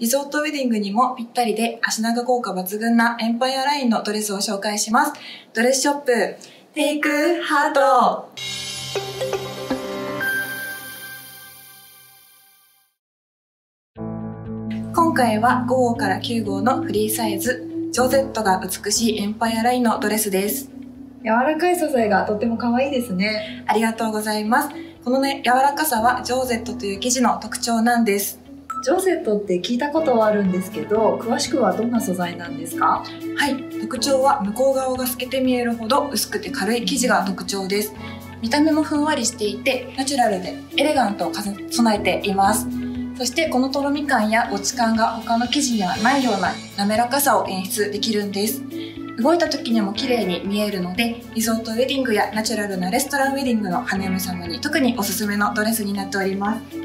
リゾートウェディングにもぴったりで足長効果抜群なエンパイアラインのドレスを紹介します。ドレスショップ、テイクハート。今回は5号から9号のフリーサイズ、ジョゼットが美しいエンパイアラインのドレスです。柔らかい素材がとっても可愛いですね。ありがとうございます。このね、柔らかさはジョーゼットという生地の特徴なんです。ジョーゼットって聞いたことはあるんですけど、詳しくはどんな素材なんですか？はい、特徴は向こう側が透けて見えるほど薄くて軽い生地が特徴です。見た目もふんわりしていて、ナチュラルでエレガントを備えています。そしてこのとろみ感や落ち感が他の生地にはないような滑らかさを演出できるんです。動いた時にも綺麗に見えるのでリゾートウェディングやナチュラルなレストランウェディングの花嫁様に特におすすめのドレスになっております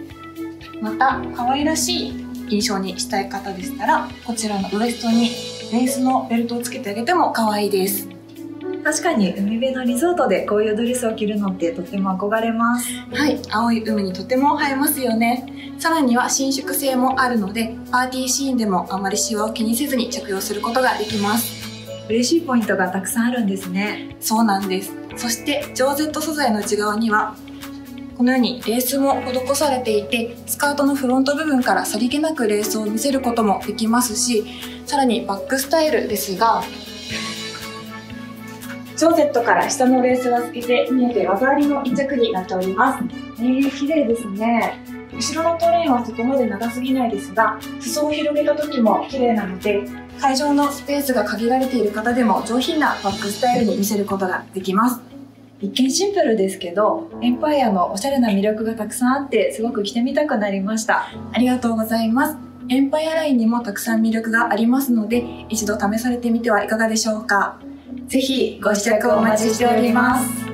また可愛らしい印象にしたい方でしたらこちらのウエストにレースのベルトをつけてあげても可愛いです。確かに海辺のリゾートでこういうドレスを着るのってとっても憧れます。はい青い海にとても映えますよね。さらには伸縮性もあるのでパーティーシーンでもあまりシワを気にせずに着用することができます。嬉しいポイントがたくさんあるんですね。そうなんです。そしてジョーゼット素材の内側にはこのようにレースも施されていてスカートのフロント部分からさりげなくレースを見せることもできますしさらにバックスタイルですがジョーゼットから下のレースが透けて見えて技ありの一着になっております。えー、綺麗ですね。後ろのトレーンはそこまで長すぎないですが裾を広げた時も綺麗なので会場のスペースが限られている方でも上品なバックスタイルに見せることができます。一見シンプルですけどエンパイアのおしゃれな魅力がたくさんあってすごく着てみたくなりました。ありがとうございます。エンパイアラインにもたくさん魅力がありますので一度試されてみてはいかがでしょうか。ぜひご試着をお待ちしております。